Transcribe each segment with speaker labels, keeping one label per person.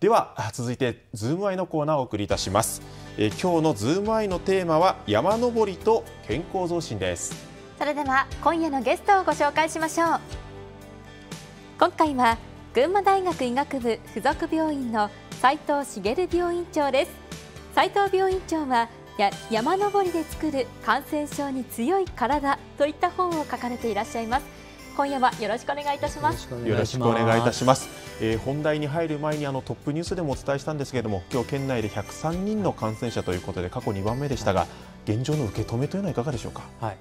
Speaker 1: では続いてズームアイのコーナーをお送りいたします、えー、今日のズームアイのテーマは山登りと健康増進です。
Speaker 2: それでは今夜のゲストをご紹介しましょう。今回は群馬大学医学部附属病院の齋藤繁病院長です。齋藤病院長はや山登りで作る感染症に強い体といった本を書かれていらっしゃいます。今夜はよろしくお願いいたします。
Speaker 1: よろしくお願いいたします、えー、本題に入る前にあのトップニュースでもお伝えしたんですけれども今日県内で103人の感染者ということで過去2番目でしたが、現状の受け止めというのはいかがでしょうか？
Speaker 3: はい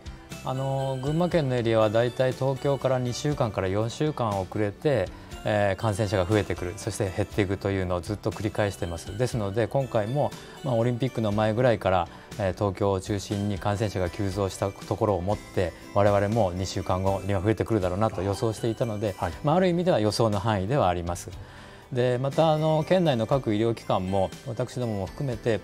Speaker 3: あの群馬県のエリアはだいたい東京から2週間から4週間遅れてえー、感染者が増えてくる。そして減っていくというのをずっと繰り返しています。ですので今回も、まあ、オリンピックの前ぐらいから、えー、東京を中心に感染者が急増したところをもって我々も2週間後には増えてくるだろうなと予想していたので、はい、まあ、ある意味では予想の範囲ではあります。でまたあの県内の各医療機関も私どもも含めて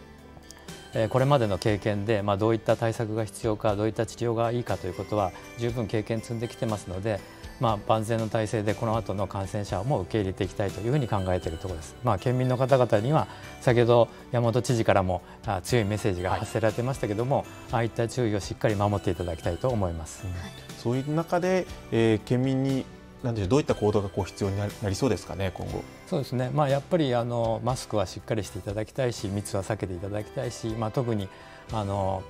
Speaker 3: これまでの経験で、まあ、どういった対策が必要かどういった治療がいいかということは十分経験積んできてますのでまあ、万全の体制でこの後の感染者も受け入れていきたいというふうに考えているところです。まあ、県民の方々には先ほど山本知事からも強いメッセージが発せられてましたけども、はい、ああいった注意をしっかり守っていただきたいと思います。
Speaker 1: そういう中で、えー、県民になんでどういった行動がこう必要になりそうですかね今後？
Speaker 3: そうですね。まあやっぱりあのマスクはしっかりしていただきたいし、密は避けていただきたいし、まあ特にあの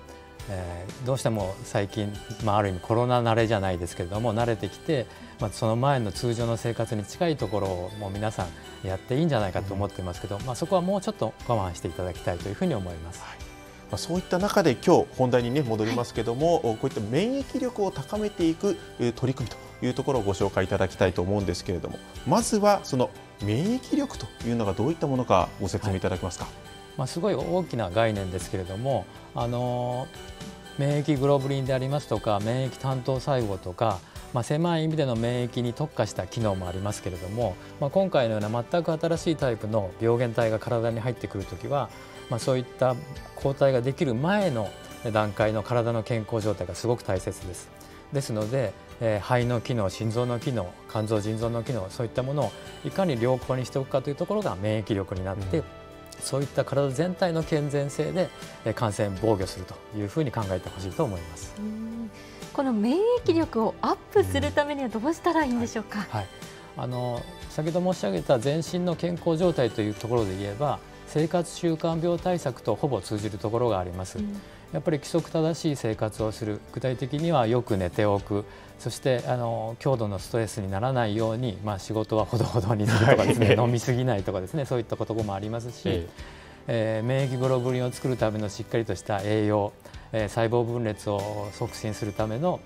Speaker 3: えー、どうしても最近、まあ、ある意味コロナ慣れじゃないですけれども慣れてきて、まあ、その前の通常の生活に近いところをもう皆さんやっていいんじゃないかと思ってますけど、まあ、そこはもうちょっと我慢していただきたいというふうに思います。はい
Speaker 1: まあ、そういった中で今日本題に、ね、戻りますけども、はい、こういった免疫力を高めていく取り組みというところをご紹介いただきたいと思うんですけれどもまずはその免疫力というのがどういったものかご説明いただけますか？はい
Speaker 3: まあ、すごい大きな概念ですけれども、あの免疫グロブリンでありますとか免疫担当細胞とか、まあ、狭い意味での免疫に特化した機能もありますけれども、まあ、今回のような全く新しいタイプの病原体が体に入ってくるときは、まあ、そういった抗体ができる前の段階の体の健康状態がすごく大切です。ですので、えー、肺の機能心臓の機能肝臓腎臓の機能そういったものをいかに良好にしておくかというところが免疫力になって、うんそういった体全体の健全性で感染防御するというふうに考えてほしいと思います。
Speaker 2: この免疫力をアップするためにはどうしたらいいんでしょうか？はい、はい、
Speaker 3: あの先ほど申し上げた全身の健康状態というところで言えば生活習慣病対策とほぼ通じるところがあります。うん、やっぱり規則正しい生活をする。具体的にはよく寝ておく。そしてあの強度のストレスにならないように、まあ、仕事はほどほどにするとかですね飲みすぎないとかですねそういったこともありますし、えー、免疫グロブリンを作るためのしっかりとした栄養、えー、細胞分裂を促進するための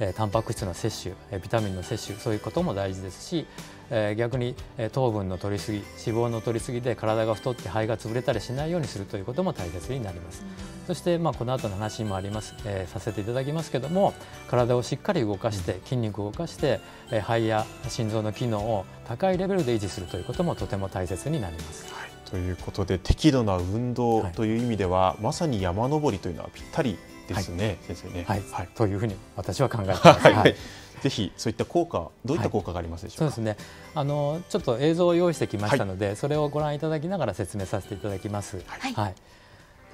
Speaker 3: えタンパク質の摂取、えビタミンの摂取そういうことも大事ですし、え逆に、え糖分の取りすぎ脂肪の取りすぎで体が太って肺が潰れたりしないようにするということも大切になります。うん、そして、まあ、この後の話にもあります、えー、させていただきますけども体をしっかり動かして筋肉を動かして、え肺や心臓の機能を高いレベルで維持するということもとても大切になります。はい
Speaker 1: ということで適度な運動という意味では、はい、まさに山登りというのはぴったりですね、はい、先生ね、
Speaker 3: はい、はい、というふうに私は考えてます。はい、
Speaker 1: ぜひそういった効果どういった効果がありますでしょう
Speaker 3: か？そうですね。あのちょっと映像を用意してきましたので、それをご覧いただきながら説明させていただきます。はい。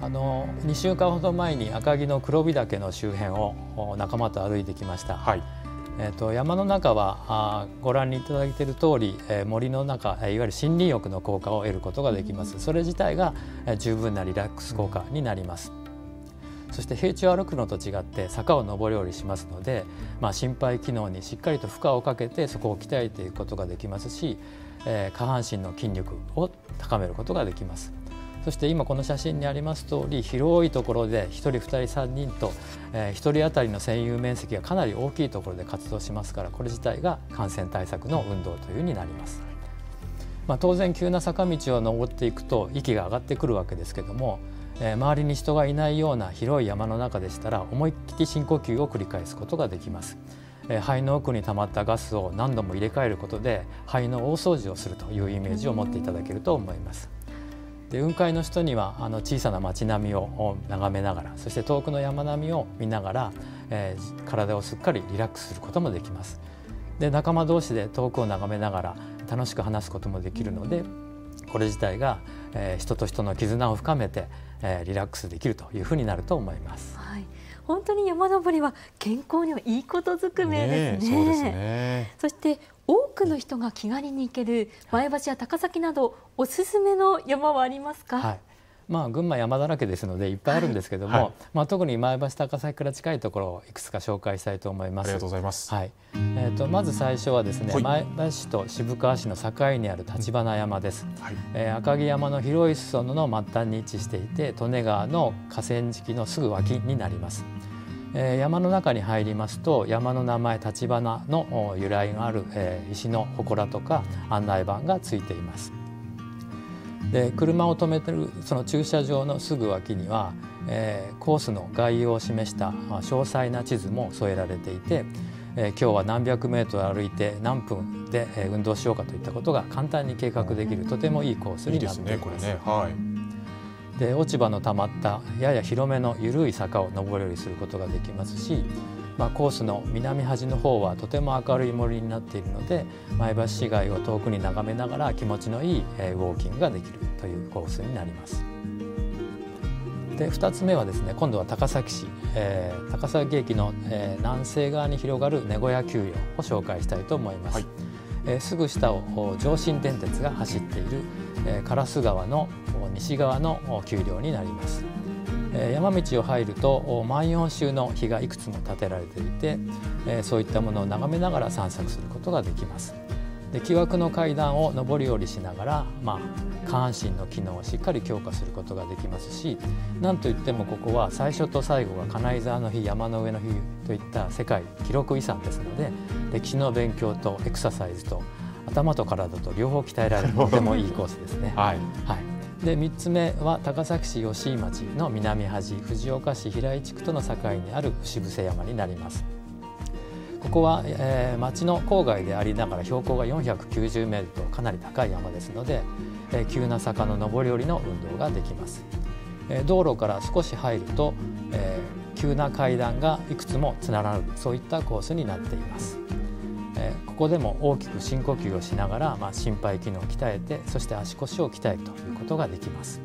Speaker 3: あの2週間ほど前に赤城の黒火岳の周辺を仲間と歩いてきました。はい。えーと、山の中はあご覧いただいている通り、えー、森の中いわゆる森林浴の効果を得ることができます。それ自体が、えー、十分なリラックス効果になります。そして平地を歩くのと違って坂を上り下りしますので、まあ、心肺機能にしっかりと負荷をかけてそこを鍛えていくことができますし、えー、下半身の筋力を高めることができます。そして今この写真にあります通り広いところで1人2人3人と、えー、1人当たりの占有面積がかなり大きいところで活動しますからこれ自体が感染対策の運動というふうになります。まあ、当然急な坂道を登っていくと息が上がってくるわけですけどもえ周りに人がいないような広い山の中でしたら思いっきり深呼吸を繰り返すことができます。え肺の奥に溜まったガスを何度も入れ替えることで肺の大掃除をするというイメージを持っていただけると思います。で雲海の人にはあの小さな街並みを眺めながらそして遠くの山並みを見ながら、えー、体をすっかりリラックスすることもできます。で仲間同士で遠くを眺めながら楽しく話すこともできるのでこれ自体が、えー、人と人の絆を深めて、えー、リラックスできるというふうになると思います。
Speaker 2: はい本当に山登りは健康にはいいことずくめですね。ねそうですねそして多くの人が気軽に行ける前橋や高崎などおすすめの山はありますか？はい、
Speaker 3: まあ、群馬山だらけですのでいっぱいあるんですけども、はい、まあ、特に前橋高崎から近いところをいくつか紹介したいと思います。あ
Speaker 1: りがとうございます。
Speaker 3: はい。えっ、ー、とまず最初はですね、前橋市と渋川市の境にある立花山です。はい、えー、赤城山の広い裾野の末端に位置していて、利根川の河川敷のすぐ脇になります。えー、山の中に入りますと山の名前立花の由来がある、えー、石の祠とか案内板がついています。で車を止めてるその駐車場のすぐ脇には、えー、コースの概要を示した、まあ、詳細な地図も添えられていて、えー、今日は何百メートル歩いて何分で、えー、運動しようかといったことが簡単に計画できるとてもいいコースになっています。いいですねこれねはいで落ち葉のたまったやや広めの緩い坂を上り下りすることができますし、まあ、コースの南端の方はとても明るい森になっているので前橋市街を遠くに眺めながら気持ちのいいウォーキングができるというコースになります。で2つ目はですね今度は高崎市、えー、高崎駅の、えー、南西側に広がる名古屋丘陵を紹介したいと思います。はい、えー、すぐ下を上信電鉄が走っている、えー、烏川の西側の丘陵になります。山道を入ると万葉集の碑がいくつも建てられていてそういったものを眺めながら散策することができます。で木枠の階段を上り下りしながら、まあ、下半身の機能をしっかり強化することができますしなんといってもここは最初と最後が金井沢の日山の上の日といった世界記録遺産ですので歴史の勉強とエクササイズと頭と体と両方鍛えられるとてもいいコースですね。はい、はいで3つ目は高崎市吉井町の南端藤岡市平井地区との境にある牛伏山になります。ここは、えー、町の郊外でありながら標高が490メートルとかなり高い山ですので、えー、急な坂の上り下りの運動ができます、えー、道路から少し入ると、え、急な階段がいくつもつながるそういったコースになっています。えここでも大きく深呼吸をしながら、まあ、心肺機能を鍛えてそして足腰を鍛えるということができます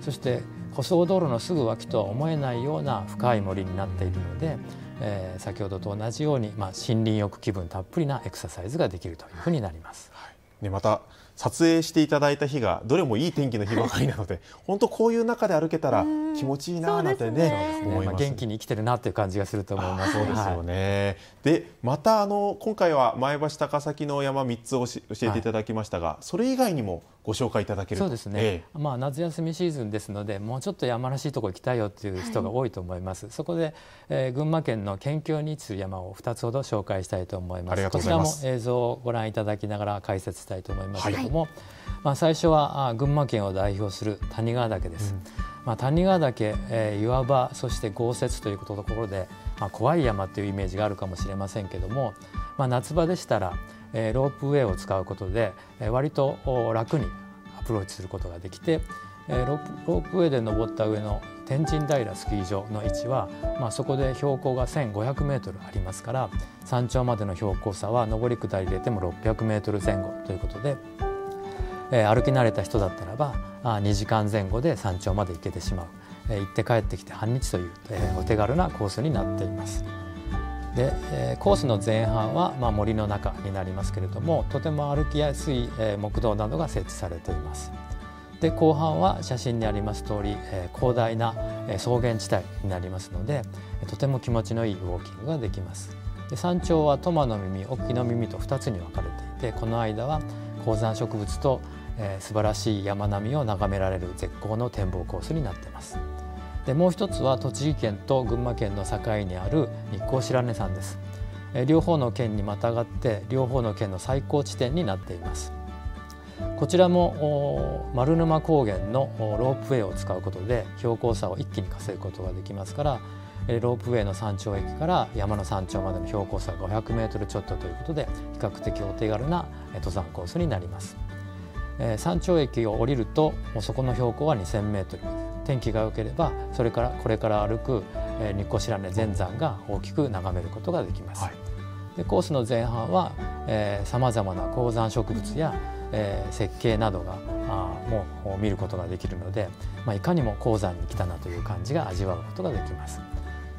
Speaker 3: そして舗装道路のすぐ脇とは思えないような深い森になっているので、えー、先ほどと同じように、まあ、森林浴気分たっぷりなエクササイズができるというふうになります。
Speaker 1: はい、ね、また撮影していただいた日がどれもいい天気の日ばかりなので 本当こういう中で歩けたら気持ちいいななんてね、ね、
Speaker 3: 思います、元気に生きてるなっていう感じがすると思います。
Speaker 1: そうですよね。はい、でまたあの今回は前橋高崎の山3つを教えていただきましたが、はい、それ以外にもご紹介いただける
Speaker 3: そうですね、ええ、まあ、夏休みシーズンですのでもうちょっと山らしいところ行きたいよっていう人が多いと思います、はい、そこで、えー、群馬県の県境に位置する山を2つほど紹介したいと思います。こちらも映像をご覧いただきながら解説したいと思います。けれども、はい、まあ、最初は群馬県を代表する谷川岳です、うん、まあ、谷川岳、えー、岩場そして豪雪というところで、まあ、怖い山というイメージがあるかもしれませんけども、まあ、夏場でしたらえー、ロープウェイを使うことで、えー、割と楽にアプローチすることができて、えー、ロープロープウェイで登った上の天神平スキー場の位置は、まあ、そこで標高が1500メートルありますから山頂までの標高差は上り下り入れても600メートル前後ということで、えー、歩き慣れた人だったらばあ2時間前後で山頂まで行けてしまう、えー、行って帰ってきて半日という、えー、お手軽なコースになっています。で、えー、コースの前半は、まあ、森の中になりますけれどもとても歩きやすい、えー、木道などが設置されています。で後半は写真にあります通り、えー、広大な、えー、草原地帯になりますので、え、とても気持ちのいいウォーキングができます。で山頂はトマの耳沖の耳と2つに分かれていてこの間は高山植物と、えー、素晴らしい山並みを眺められる絶好の展望コースになっています。でもう一つは栃木県と群馬県の境にある日光白根山ですえ両方の県にまたがって両方の県の最高地点になっていますこちらも丸沼高原のロープウェイを使うことで標高差を一気に稼ぐことができますからロープウェイの山頂駅から山の山頂までの標高差が500メートルちょっとということで比較的お手軽な登山コースになります。山頂駅を降りるともうそこの標高は2000メートル。天気が良ければそれからこれから歩く、え日光白根全山が大きく眺めることができます。はい、でコースの前半はさまざまな高山植物や、えー、設計などがあも見ることができるので、まあ、いかにも鉱山に来たなという感じが味わうことができます。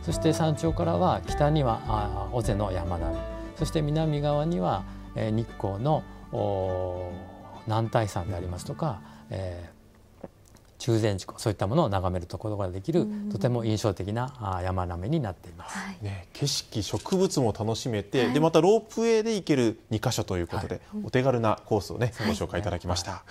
Speaker 3: そして山頂からは北には尾瀬の山並み。そして南側には日光の南大山でありますとか、えー、中禅寺湖そういったものを眺めるところができる、とても印象的な山並みになっています、はい、
Speaker 1: ね、景色植物も楽しめて、はい、でまたロープウェイで行ける2か所ということで、はい、お手軽なコースをねご紹介いただきました、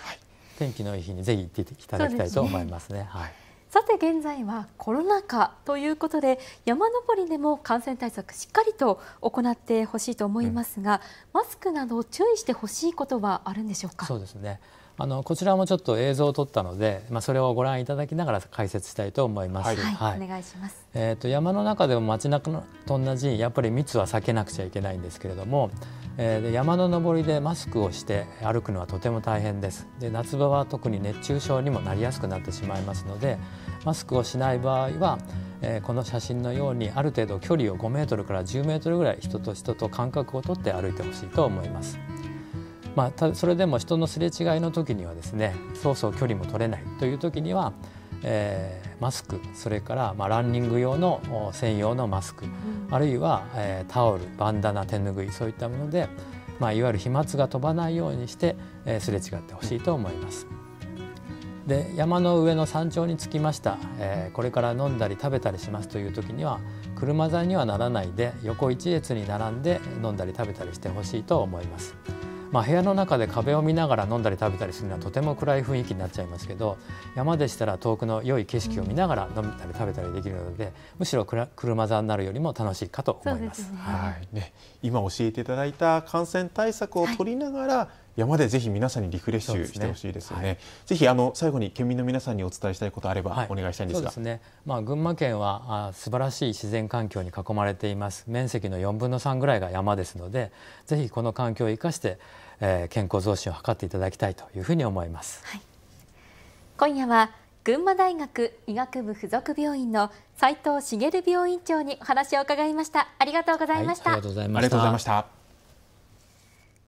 Speaker 3: 天気のいい日にぜひ行っていただきたいと思いますね。はい
Speaker 2: さて現在はコロナ禍ということで山登りでも感染対策しっかりと行ってほしいと思いますが、うん、マスクなど注意してほしいことはあるんでしょうか？
Speaker 3: そうですね。あのこちらもちょっと映像を撮ったので、まあ、それをご覧いただきながら解説したいと思います。はい、
Speaker 2: はい、お願いします。
Speaker 3: えっ、ー、と山の中でも街中と同じやっぱり密は避けなくちゃいけないんですけれども、えー、山の登りでマスクをして歩くのはとても大変です。で夏場は特に熱中症にもなりやすくなってしまいますので、マスクをしない場合は、えー、この写真のようにある程度距離を5メートルから10メートルぐらい人と人と間隔をとって歩いてほしいと思います。まあ、たそれでも人のすれ違いの時にはですねそうそう距離も取れないという時には、えー、マスクそれから、まあ、ランニング用の専用のマスク、うん、あるいは、えー、タオルバンダナ手ぬぐいそういったもので、まあ、いわゆる飛沫が飛ばないようにして、えー、すれ違ってほしいと思います。で山の上の山頂に着きました、えー、これから飲んだり食べたりしますという時には車座にはならないで横一列に並んで飲んだり食べたりしてほしいと思います。まあ、部屋の中で壁を見ながら飲んだり食べたりするのはとても暗い雰囲気になっちゃいますけど山でしたら遠くの良い景色を見ながら飲んだり食べたりできるので、むしろ車座になるよりも楽しいかと思います。ね、
Speaker 1: はい。ね、今教えていただいた感染対策を取りながら、はい山でぜひ皆さんにリフレッシュしてほしいですよね。ねはい、ぜひあの最後に県民の皆さんにお伝えしたいことあればお願いしたいんですが、はい、
Speaker 3: そうですね。まあ群馬県はあ素晴らしい自然環境に囲まれています。面積の4分の3ぐらいが山ですので、ぜひこの環境を生かして、えー、健康増進を図っていただきたいというふうに思います。はい、
Speaker 2: 今夜は群馬大学医学部附属病院の斉藤茂病院長にお話を伺いました。ありがとうございました。あ
Speaker 3: りがとうござい
Speaker 1: ました。